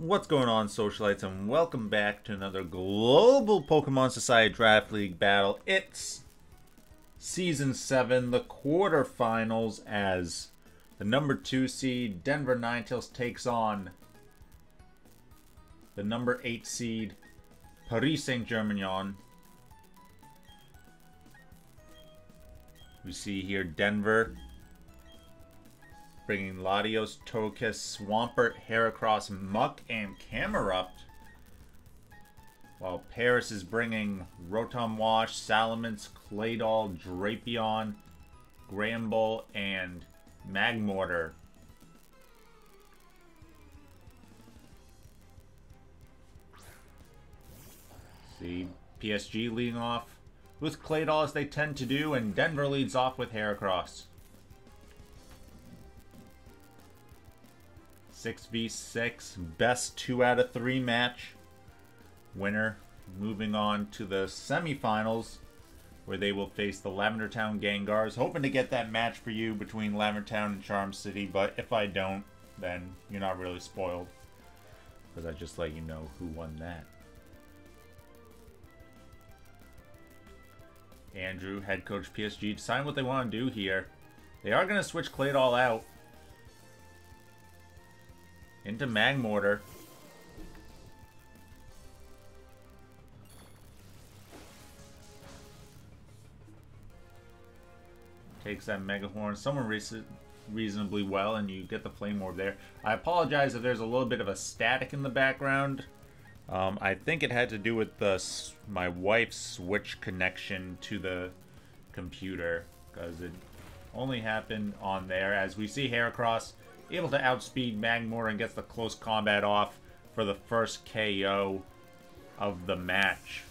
What's going on, socialites, and welcome back to another global Pokemon Society Draft League battle. It's Season 7, the quarterfinals, as the number 2 seed, Denver Ninetales, takes on the number 8 seed, Paris Saint-Germignon. We see here Denver bringing Latios, Togekiss, Swampert, Heracross, Muk, and Camerupt. While Paris is bringing Rotom Wash, Salamence, Claydol, Drapion, Granbull, and Magmortar. See, PSG leading off with Claydol as they tend to do, and Denver leads off with Heracross. 6v6, best 2 out of 3 match. Winner moving on to the semifinals where they will face the Lavender Town Gengars. Hoping to get that match for you between Lavender Town and Charm City, but if I don't, then you're not really spoiled. Because I just let you know who won that. Andrew, head coach PSG, deciding what they want to do here. They are going to switch Claydol out into Magmortar. Takes that Mega Horn somewhere reasonably well, and you get the Flame Orb there. I apologize if there's a little bit of a static in the background. Um, I think it had to do with the my wife's switch connection to the computer, because it only happened on there. As we see Heracross able to outspeed Magmortar and gets the close combat off for the first KO of the match.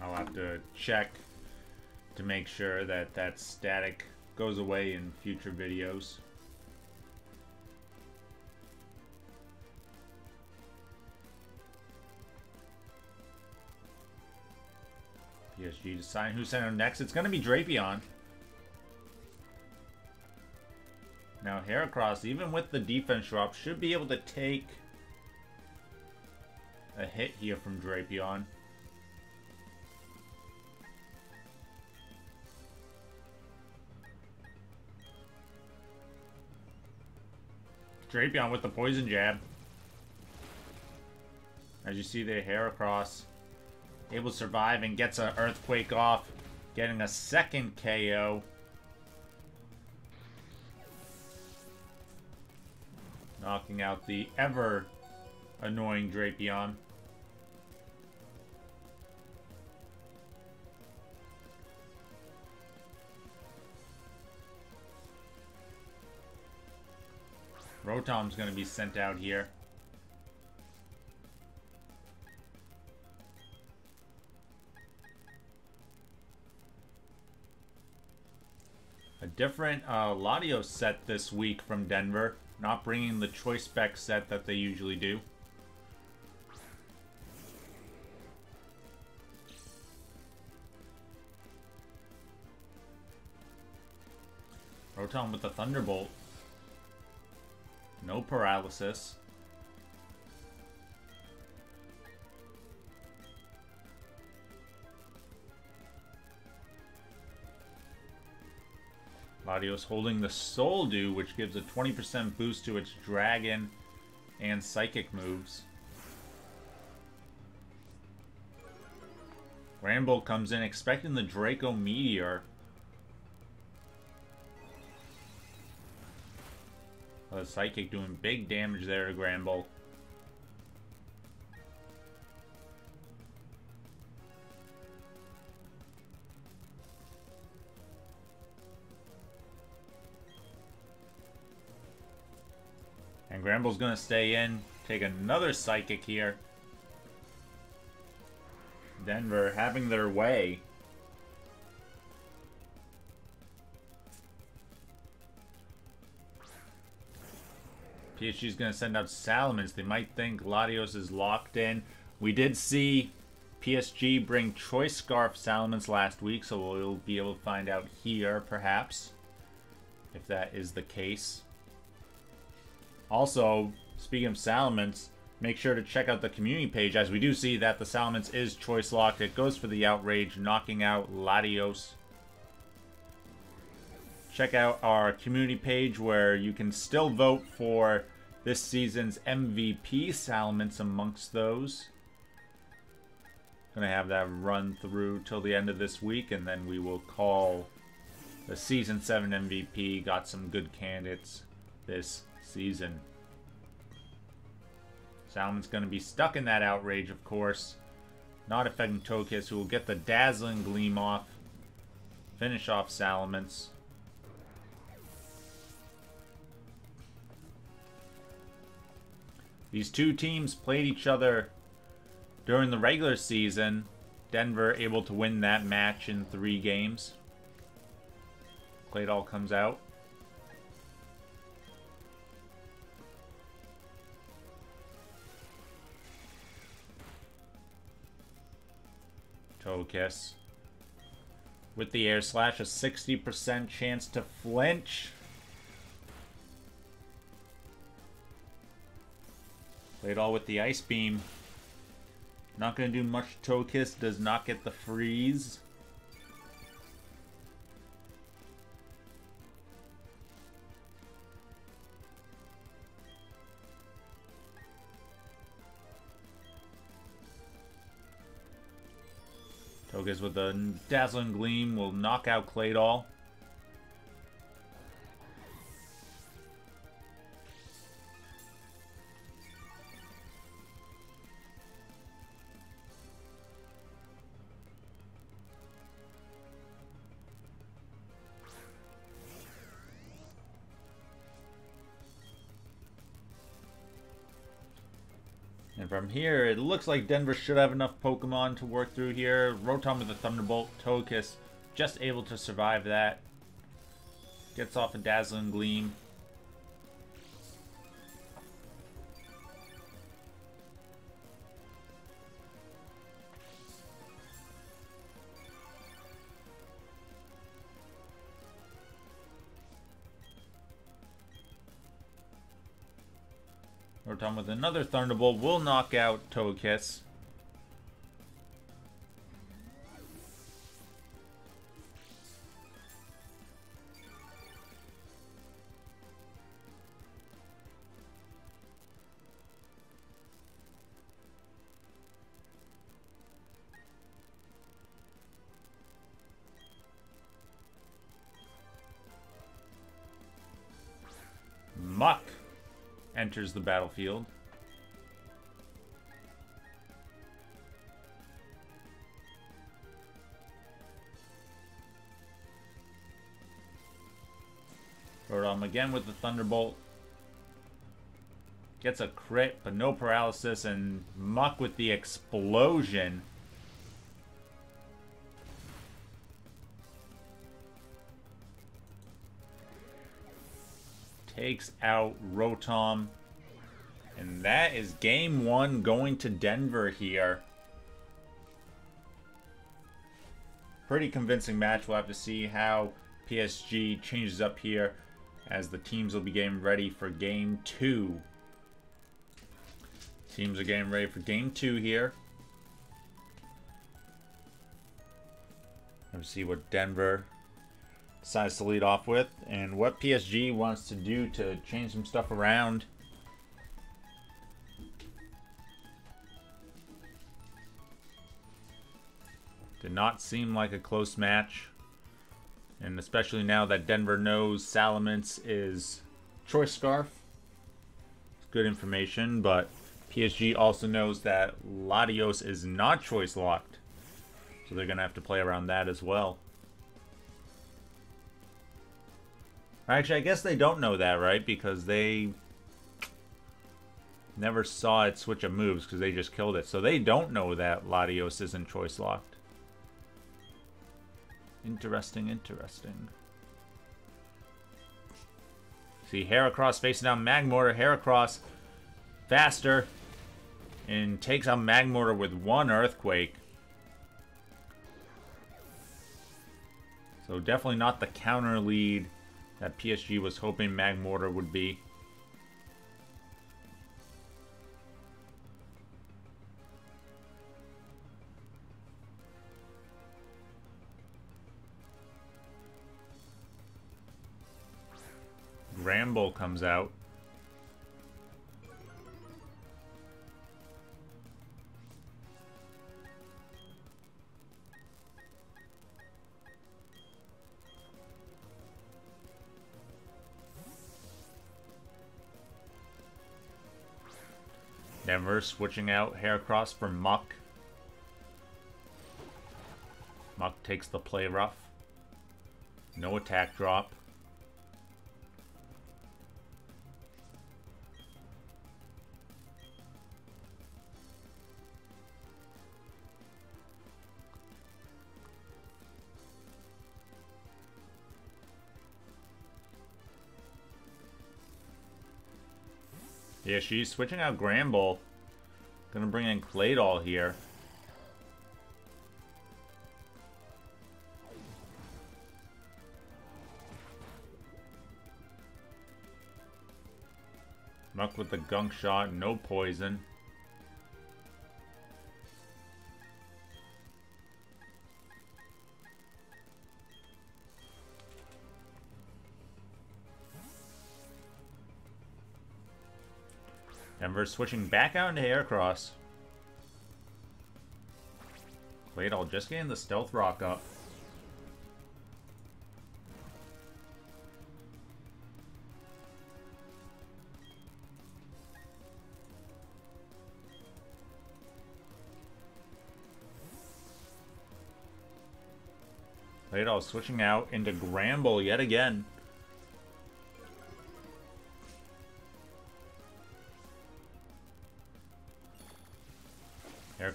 I'll have to check to make sure that that static goes away in future videos. PSG decide who's sent next. It's going to be Drapion. Now Heracross, even with the defense drop, should be able to take a hit here from Drapion. Drapion with the poison jab. As you see the Heracross. Able to survive and gets an Earthquake off. Getting a second KO. Knocking out the ever annoying Drapion. Rotom's to be sent out here. A different uh, Latios set this week from Denver. Not bringing the choice spec set that they usually do. Rotom with the Thunderbolt. No paralysis. Latios holding the Soul Dew, which gives a 20% boost to its Dragon and Psychic moves. Rambo comes in expecting the Draco Meteor. A Psychic doing big damage there to Granbull. And Granbull's going to stay in, take another Psychic here. Denver having their way. PSG is going to send out Salamence. They might think Latios is locked in. We did see PSG bring Choice Scarf Salamence last week, so we'll be able to find out here, perhaps, if that is the case. Also, speaking of Salamence, make sure to check out the community page, as we do see that the Salamence is choice locked. It goes for the Outrage, knocking out Latios. Check out our community page where you can still vote for this season's MVP Salamence amongst those. Gonna have that run through till the end of this week, and then we will call the Season 7 MVP. Got some good candidates this season. Salamence going to be stuck in that outrage, of course. Not affecting Togekiss, who will get the Dazzling Gleam off. Finish off Salamence. These two teams played each other during the regular season, Denver able to win that match in three games. Claydol comes out. Togekiss. With the air slash, a 60% chance to flinch. Claydol with the ice beam. Not going to do much. Togekiss does not get the freeze. Togekiss with a Dazzling Gleam will knock out Claydol. From here, it looks like Denver should have enough Pokemon to work through here. Rotom with a Thunderbolt. Togekiss just able to survive that. Gets off a Dazzling Gleam. Rotom with another Thunderbolt We'll knock out Togekiss. Enters the battlefield. Rotom again with the Thunderbolt. Gets a crit, but no paralysis, and Muk with the explosion. takes out Rotom. And that is game one going to Denver here. Pretty convincing match. We'll have to see how PSG changes up here as the teams will be getting ready for game two. Teams are getting ready for game two here. Let's see what Denver decides to lead off with and what PSG wants to do to change some stuff around. Did not seem like a close match. And especially now that Denver knows Salamence is Choice Scarf. It's good information, but PSG also knows that Latios is not Choice Locked. So they're going to have to play around that as well. Actually, I guess they don't know that, right? Because they never saw it switch a moves because they just killed it. So they don't know that Latios isn't choice locked. Interesting, interesting. See Heracross facing down Magmortar. Heracross faster and takes out Magmortar with one Earthquake. So definitely not the counter lead that PSG was hoping Magmortar would be. Granbull comes out. Denver switching out Heracross for Muk. Muk takes the play rough. No attack drop. Yeah, she's switching out Granbull. Gonna bring in Claydol here. Muk with the gunk shot, no poison. Denver switching back out into Heracross. Claydol just getting the Stealth Rock up. Claydol switching out into Granbull yet again.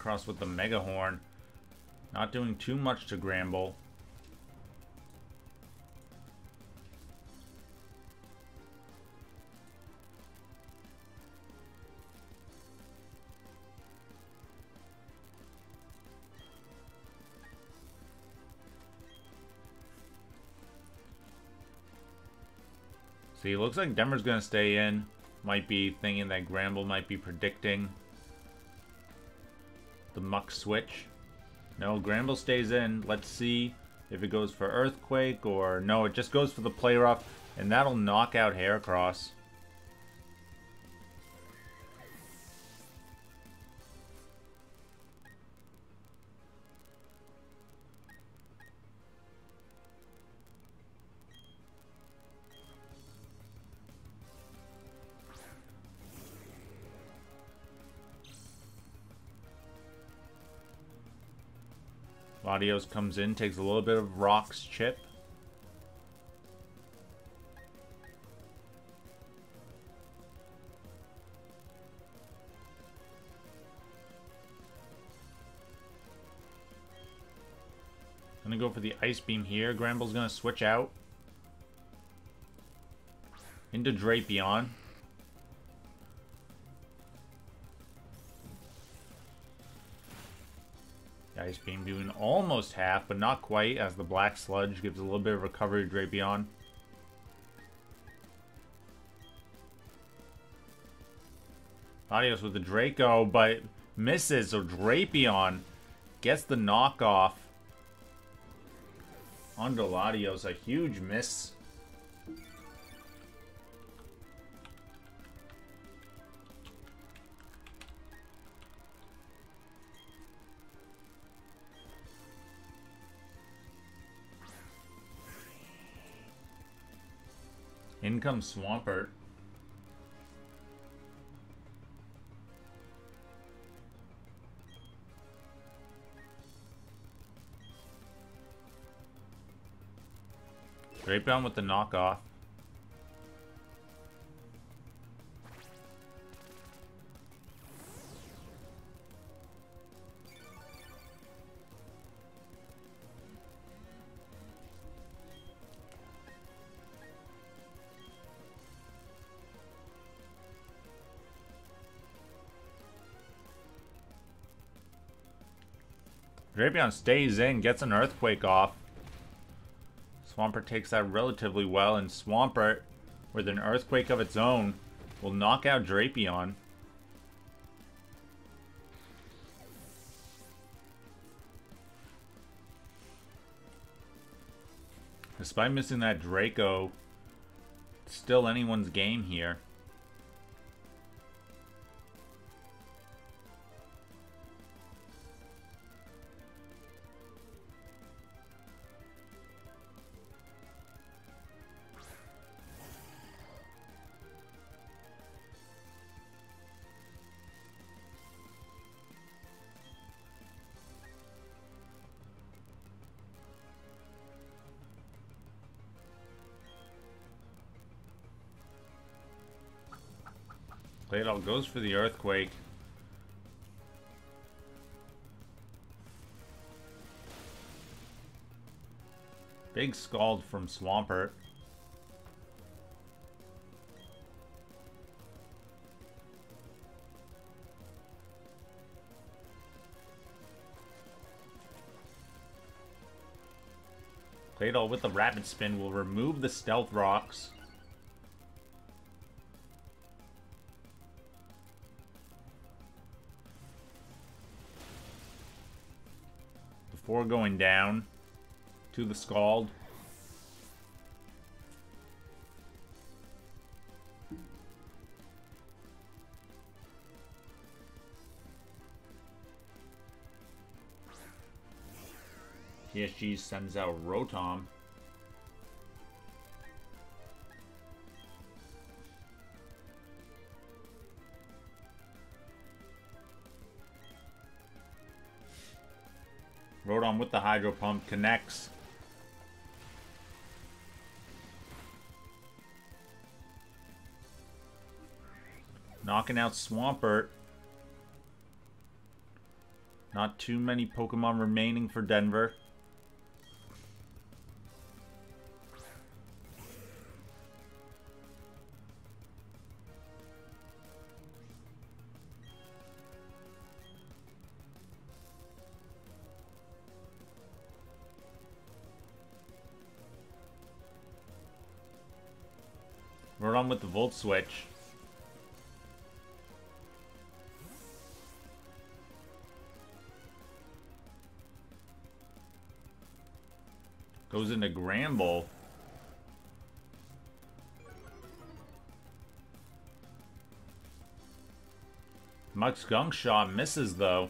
Heracross with the Mega Horn. Not doing too much to Granbull. See, looks like Denver's going to stay in. Might be thinking that Granbull might be predicting the Muk switch. No, Granbull stays in. Let's see if it goes for Earthquake or... No, it just goes for the Play Rough, and that'll knock out Heracross. Comes in, takes a little bit of Rock's chip. Gonna go for the Ice Beam here. Granbull's gonna switch out. Into Drapion. Ice Beam doing almost half, but not quite, as the Black Sludge gives a little bit of recovery to Drapion. Latios with the Draco, but misses, so Drapion gets the knockoff onto Latios. A huge miss In comes Swampert. Drapion with the knockoff. Drapion stays in, gets an Earthquake off. Swampert takes that relatively well, and Swampert, with an Earthquake of its own, will knock out Drapion. Despite missing that Draco, still anyone's game here. Goes for the Earthquake. Big Scald from Swampert. Claydol with the Rapid Spin will remove the Stealth Rocks. Before going down to the Scald. PSG sends out Rotom. With the Hydro Pump connects. Knocking out Swampert. Not too many Pokemon remaining for Denver. We're with the Volt Switch. Goes into Granbull. Muk's Gunk Shot misses though.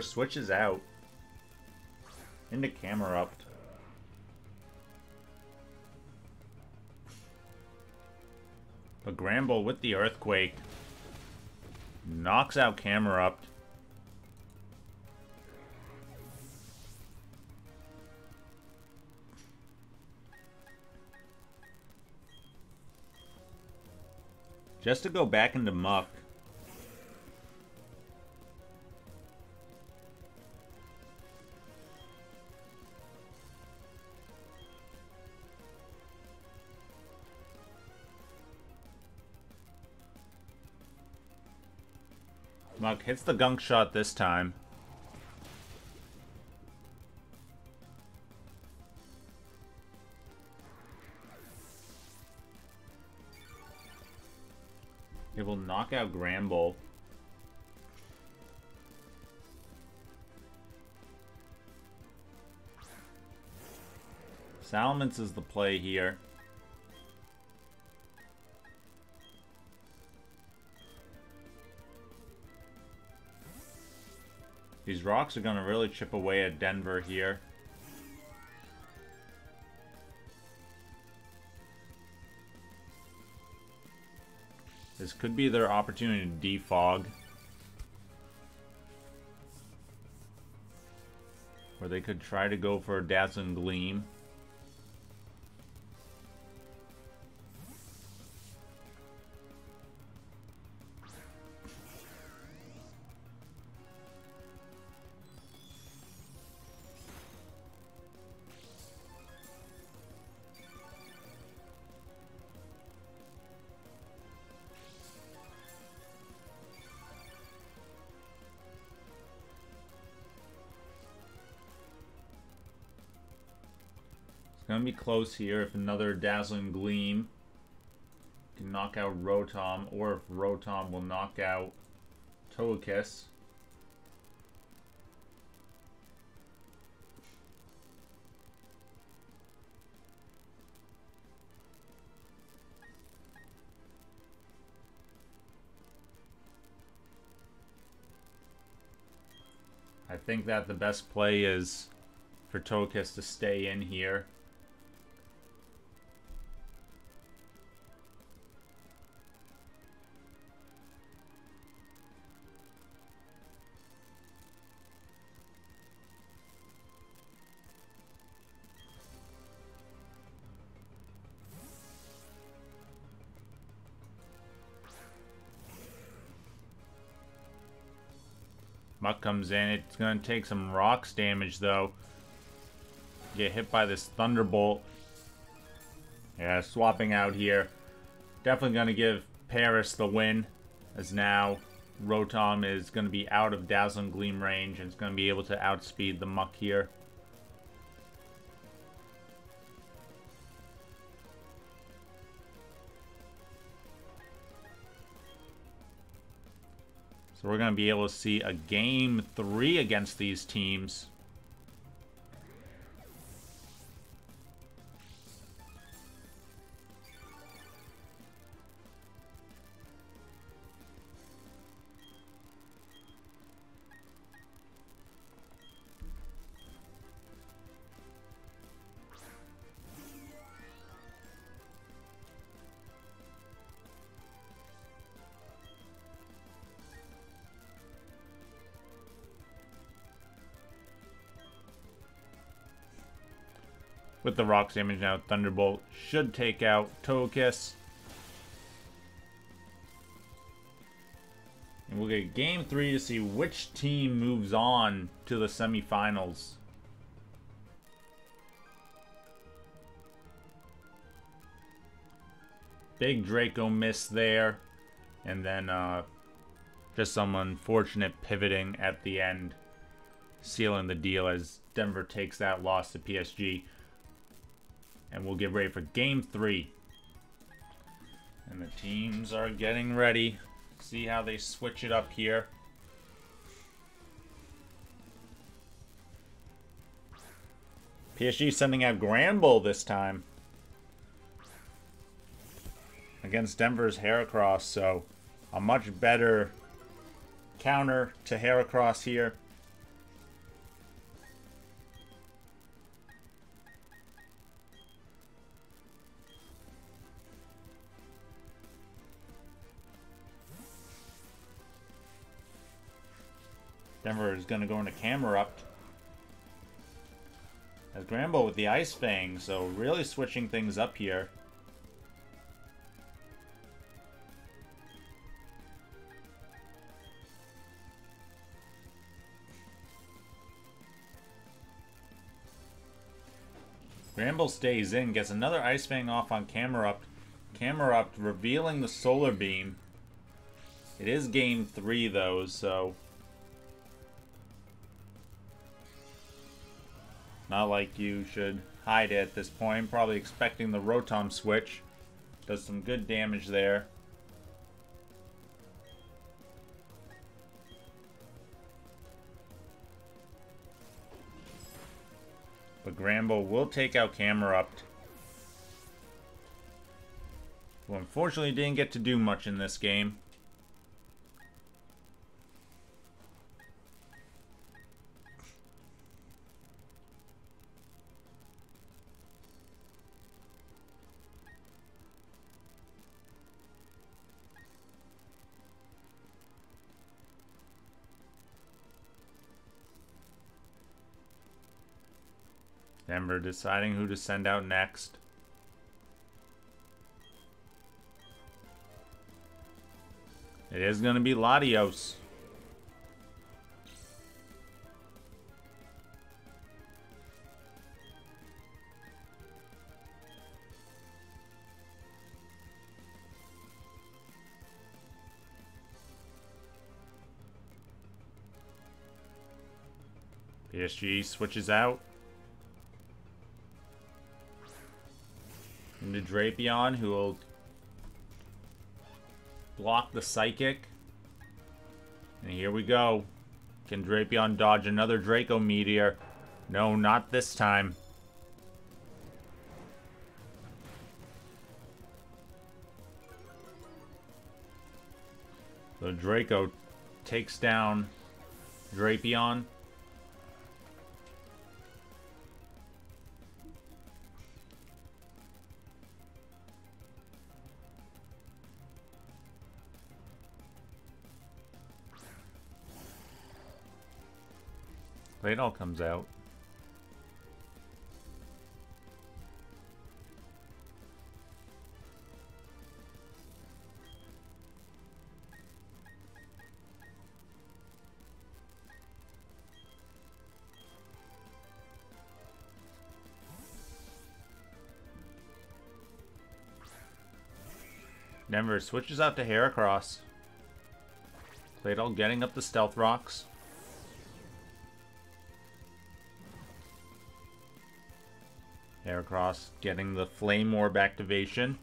Switches out into Camerupt. But Granbull with the Earthquake knocks out Camerupt. Just to go back into Muk. Hits the gunk shot this time. It will knock out Granbull. Salamence is the play here. These rocks are going to really chip away at Denver here. This could be their opportunity to defog. Or they could try to go for a Dazzling Gleam. Close here if another Dazzling Gleam can knock out Rotom, or if Rotom will knock out Togekiss. I think that the best play is for Togekiss to stay in here. Muk comes in. It's going to take some rocks damage, though. Get hit by this Thunderbolt. Yeah, swapping out here. Definitely going to give Paris the win. As now, Rotom is going to be out of Dazzling Gleam range. And it's going to be able to outspeed the Muk here. We're going to be able to see a game three against these teams. With the rocks damage now, Thunderbolt should take out Togekiss. And we'll get game three to see which team moves on to the semifinals. Big Draco miss there. And then uh, just some unfortunate pivoting at the end. Sealing the deal as Denver takes that loss to PSG. And we'll get ready for game three. And the teams are getting ready. See how they switch it up here. PSG sending out Granbull this time. Against Denver's Heracross, so a much better counter to Heracross here. Denver is going to go into Camerupt. As Granbull with the Ice Fang, so really switching things up here. Granbull stays in, gets another Ice Fang off on Camerupt. Camerupt revealing the Solar Beam. It is game three, though, so Not like you should hide it at this point. Probably expecting the Rotom switch. Does some good damage there. But Granbull will take out Camerupt. Who unfortunately didn't get to do much in this game. Denver deciding who to send out next. It is going to be Latios. PSG switches out. Into Drapion, who will block the Psychic. And here we go. Can Drapion dodge another Draco Meteor? No, not this time. The Draco takes down Drapion. All comes out. Denver switches out to Heracross. Claydol getting up the stealth rocks. Heracross getting the Flame Orb activation.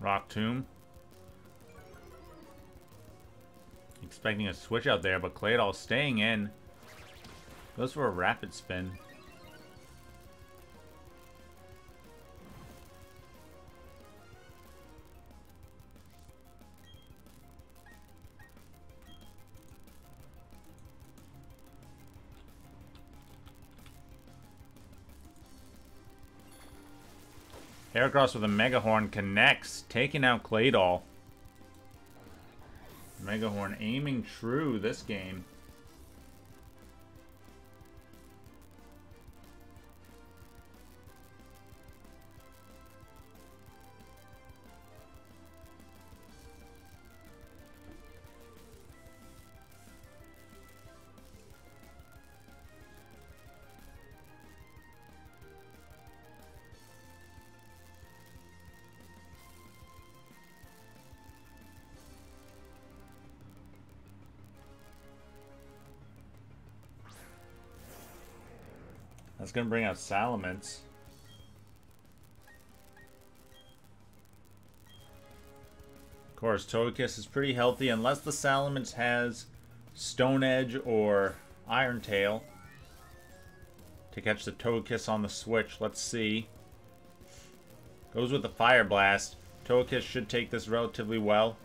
Rock Tomb. Expecting a switch out there, but Claydol staying in. Goes for a rapid spin. Heracross with a Megahorn connects, taking out Claydol. Megahorn aiming true this game. That's gonna bring out Salamence. Of course, Togekiss is pretty healthy unless the Salamence has Stone Edge or Iron Tail to catch the Togekiss on the switch. Let's see. Goes with the Fire Blast. Togekiss should take this relatively well.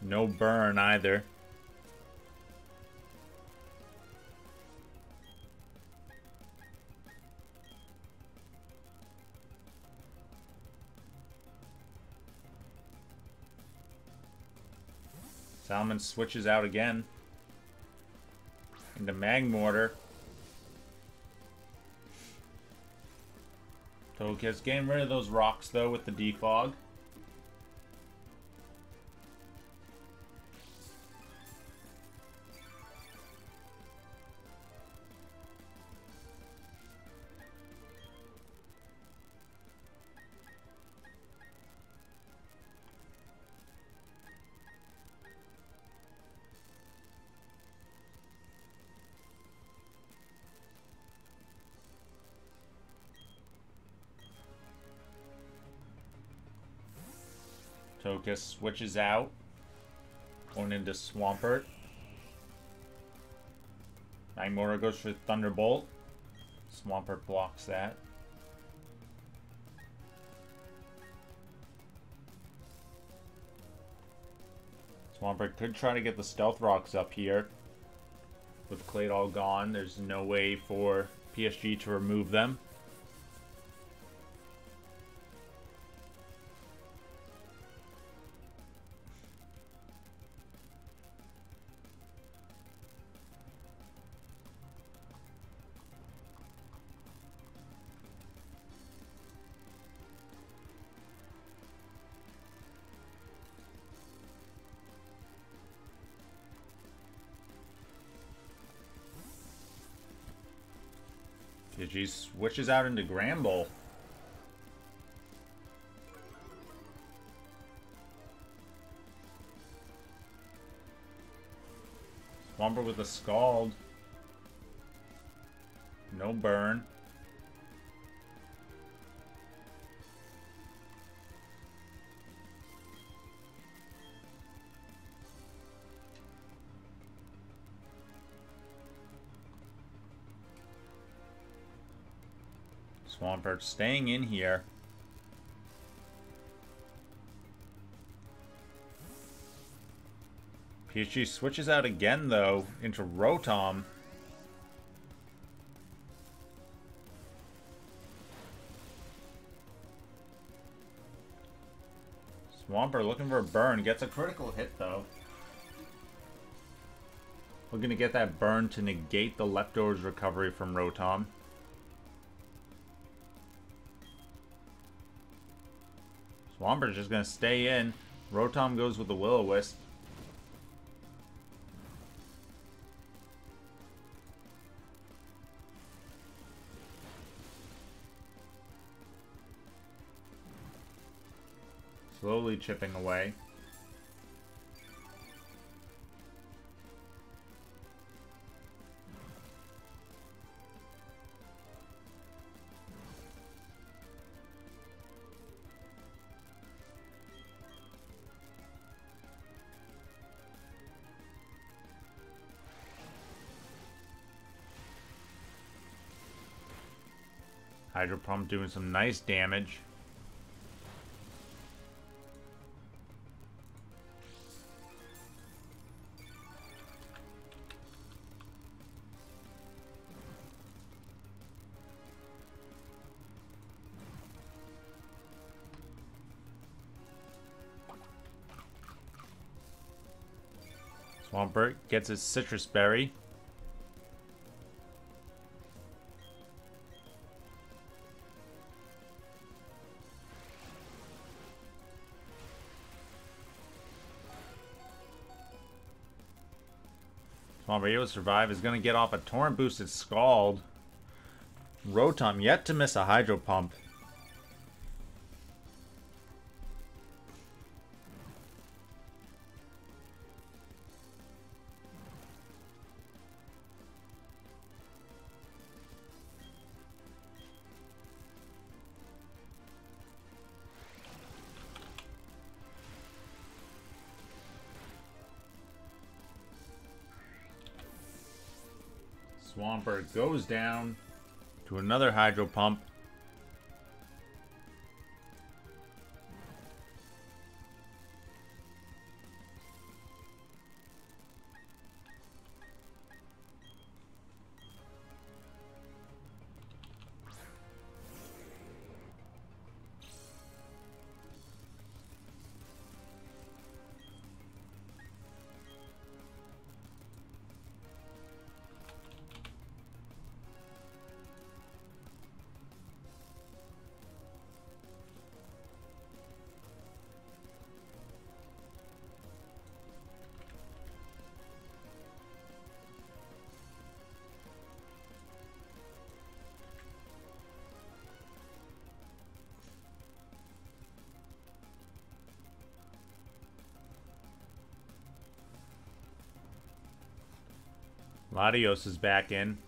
No burn either. Switches out again. Into Magmortar. Togekiss getting rid of those rocks though with the defog. Focus switches out. Going into Swampert. Magmortar goes for Thunderbolt. Swampert blocks that. Swampert could try to get the Stealth Rocks up here. With Claydol gone, there's no way for PSG to remove them. PSG switches out into Granbull. Swampert with a Scald. No burn. Swampert staying in here. PSG switches out again, though, into Rotom. Swampert looking for a burn. Gets a critical hit, though. We're going to get that burn to negate the leftovers recovery from Rotom. Swampert's just going to stay in. Rotom goes with the Will-O-Wisp. Slowly chipping away. Hydro Pump doing some nice damage. Swampert gets his Sitrus Berry. To survive is going to get off a Torrent Boosted Scald. Rotom yet to miss a Hydro Pump. Goes down to another hydro pump. Latios is back in.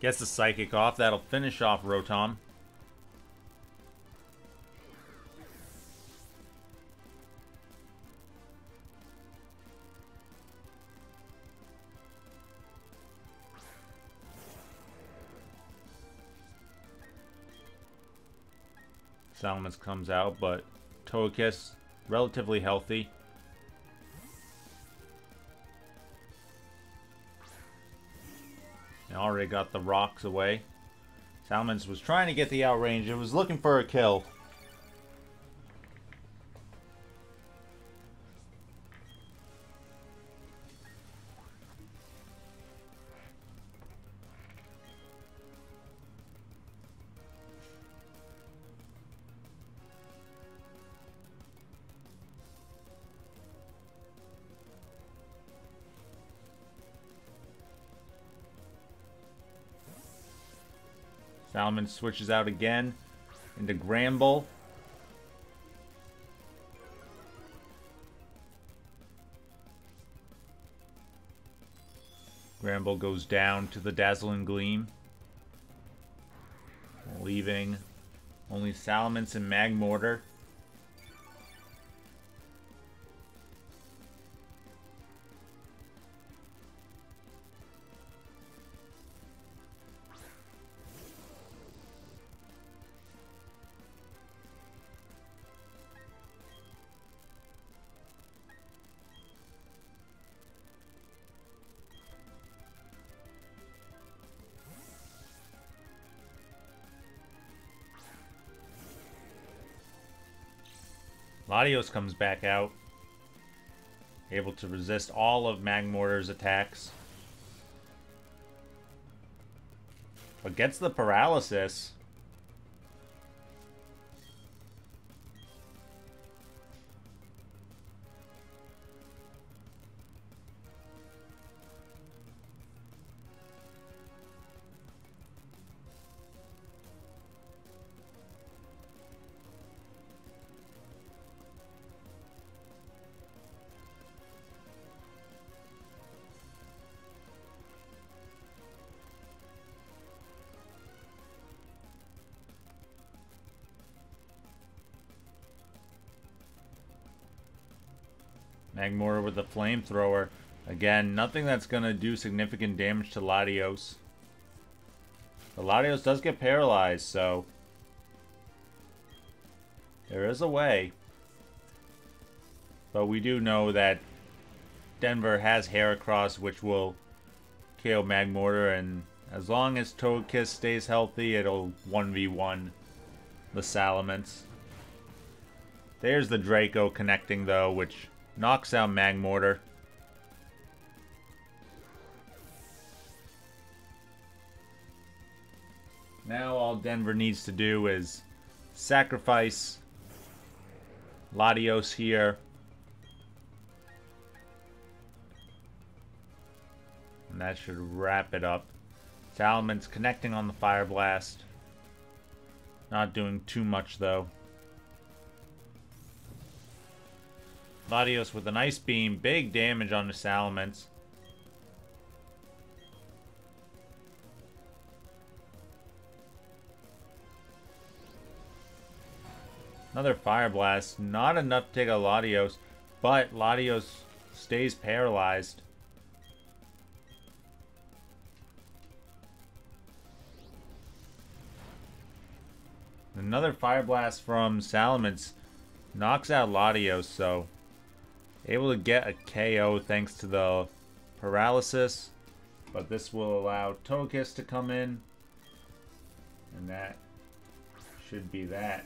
Gets the Psychic off. That'll finish off Rotom. Salamence comes out, but Togekiss relatively healthy. Already got the rocks away. Salamence was trying to get the Outrage. It was looking for a kill. Switches out again into Granbull. Granbull goes down to the Dazzling Gleam. Leaving only Salamence and Magmortar. Latios comes back out. Able to resist all of Magmortar's attacks. But gets the paralysis. Magmortar with the flamethrower. Again, nothing that's going to do significant damage to Latios. But Latios does get paralyzed, so... There is a way. But we do know that Denver has Heracross, which will KO Magmortar, and as long as Togekiss stays healthy, it'll 1v1 the Salamence. There's the Draco connecting, though, which Knocks out Magmortar. Now all Denver needs to do is sacrifice Latios here. And that should wrap it up. Salamence connecting on the Fire Blast. Not doing too much though. Latios with an Ice Beam. Big damage on the Salamence. Another Fire Blast. Not enough to take out Latios, but Latios stays paralyzed. Another Fire Blast from Salamence knocks out Latios, so Able to get a KO thanks to the paralysis. But this will allow Togekiss to come in. And that should be that.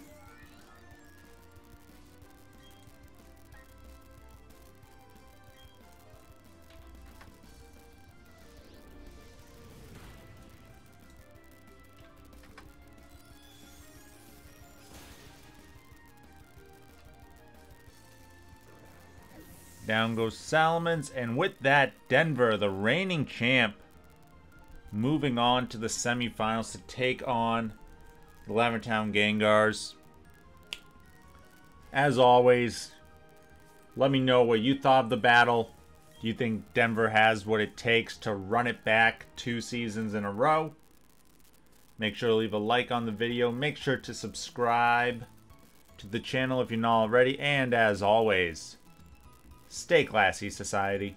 Down goes Salamence, and with that, Denver, the reigning champ, moving on to the semifinals to take on the Lavatown Gengars. As always, let me know what you thought of the battle. Do you think Denver has what it takes to run it back two seasons in a row? Make sure to leave a like on the video. Make sure to subscribe to the channel if you're not already. And as always, Stay classy, society.